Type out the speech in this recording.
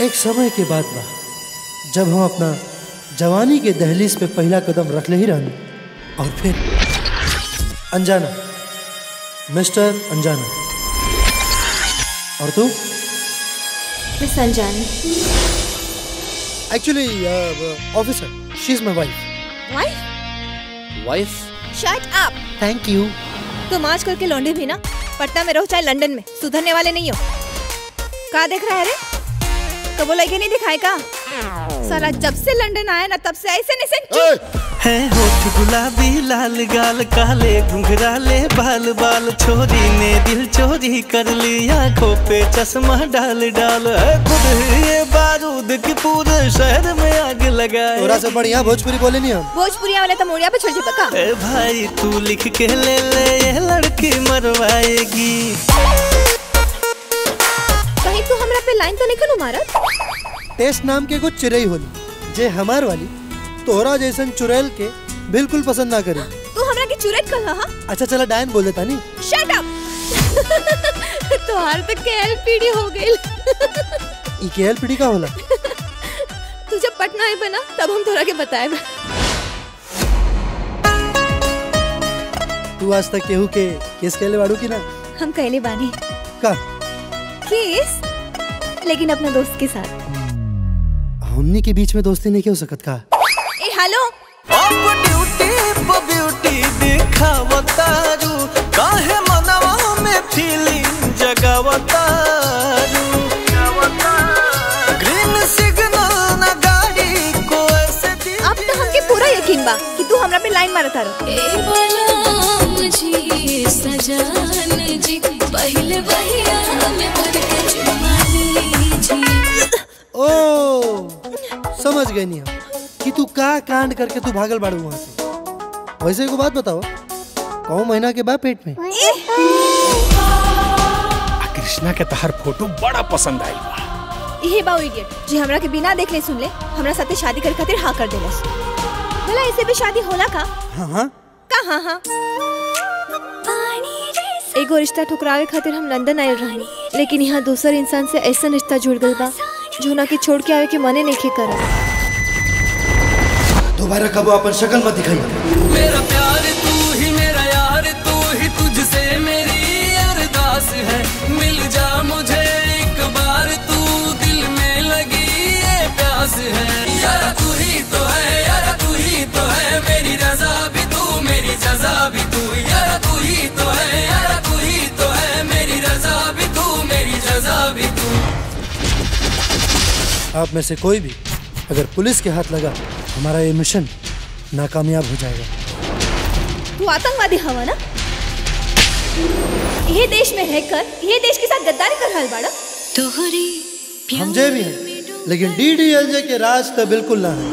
एक समय के बाद बा जब हम अपना जवानी के दहलीज पे पहला कदम रख ले ही रहनी और फिर अनजाना मिस्टर अनजाना और तू? मिस अनजानी actually officer she is my wife wife wife shut up thank you तुम आजकल के लौंडे भी ना पटना में रहो चाहे लंदन में। सुधरने वाले नहीं हो। कहा देख रहा है रे? कबो लगे नहीं दिखाए का सारा जब से लंदन आया ना तब से ऐसे नहीं है होठ गुलाबी लाल गाल काले घुंघराले बाल बाल छोरी ने दिल चोरी कर लिया आँखों पे चश्मा डाल डाल। खुद ये बारूद की पूरे शहर में आग लगाए। तोरा से बढ़िया भोजपुरी बोले नहीं हम। भोजपुरिया वाले तो मोड़िया पे छोड़ दी पक्का। ए भाई तू लिख के ले ले ये लड़की मरवाएगी। कहीं तू हमरा पे लाइन तो नहीं खनु मारत टेस्ट नाम के कुछ चिरई होली जे हमार वाली तोरा जैसन चुड़ैल के बिल्कुल पसंद ना करी। तू हमरा के चुरैत कर हा अच्छा चला डायन बोल देता नहीं शट अप तोहार तो केएल पीढ़ी हो गई। ई के पीढ़ी का होला? तू जब पटना आए बना तब हम तोरा के बताए तू आज तक केहू के केस कहले बाड़ू की ना? हम कहले बानी। का? किस? लेकिन अपने दोस्त के साथ। हमनी के बीच में दोस्ती नहीं क्यों सकत का? ए हेलो? अब ड्यूटी पे ब्यूटी दिखावतारू काहे मनवा में फीलिंग जगावतारू ग्रीन सिग्नल ना गाड़ी को ऐसे दी अब तो हमके पूरा यकीन बा कि तू हमरा पे लाइन मारत ए बलराम जी सजान जी पहले बहिया में भर समझ गई नहीं हम कि तू का कांड करके तू भागल बाड़ू वहाँ से। वैसे एगो बात बताओ कौ महीना के बाद पेट में? कृष्णा के तहर फ़ोटो बड़ा पसंद आई बा यही बा इडियट जे हमरा के बिना देखले सुन ले हमरा साथे शादी करे खातिर हाँ कर देलस। भला ऐसे भी शादी होला का? हाँ हाँ। का हाँ हाँ? एगो रिश्ता ठुकरावे खातिर हम लंदन आयल रहनी लेकिन यहाँ दूसर इंसान से ऐसा रिश्ता जुड़ गल बा जो ना के छोड़ के आवे के मने नहीं करा दोबारा कबो अपन शक्ल मत दिखाई मेरा प्यार तू ही मेरा यार तू ही तुझसे मेरी अरदास है। मिल जा मुझे एक बार तू दिल में लगी ये प्यास है। यारा तू ही तो है यारा तू ही तो है। मेरी रजा भी तू मेरी जजा भी तू। यारा तू ही तो है यारा तू ही तो है। मेरी रजा भी तू मेरी जजा भी तू। आप में से कोई भी अगर पुलिस के हाथ लगा हमारा ये मिशन नाकामयाब हो जाएगा। तू आतंकवादी हवा ना? ये देश में है कर ये देश के साथ गद्दारी कर हाल बाड़ा। तोहरी हम जे भी हैं लेकिन डी डी एल जे के राज तो बिल्कुल ना है।